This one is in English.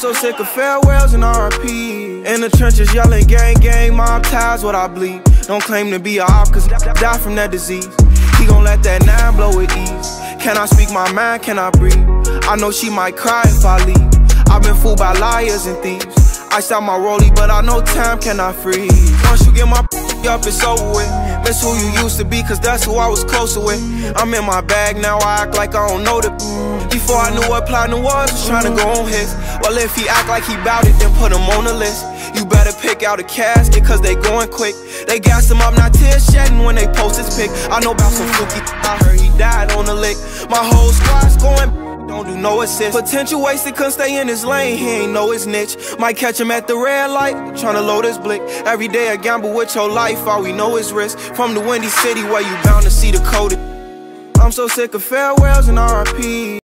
so sick of farewells and RIP. In the trenches yelling gang gang, mob ties what I bleed. Don't claim to be a op, cause die from that disease. He gon' let that nine blow with ease. Can I speak my mind? Can I breathe? I know she might cry if I leave. I've been fooled by liars and thieves. I out my rollie, but I know time cannot freeze. Once you get my up, it's over with. Miss who you used to be, cause that's who I was closer with. I'm in my bag now, I act like I don't know the. Before I knew what platinum was, was trying to go on his. If he act like he bout it, then put him on the list. You better pick out a casket, cause they going quick. They gas him up, not tears shedding when they post his pic. I know about some fluky, I heard he died on the lick. My whole squad's going don't do no assist. Potential wasted, couldn't stay in his lane, he ain't know his niche. Might catch him at the red light, tryna load his blick. Every day a gamble with your life, all we know is risk. From the windy city where you bound to see the coded. I'm so sick of farewells and RIP.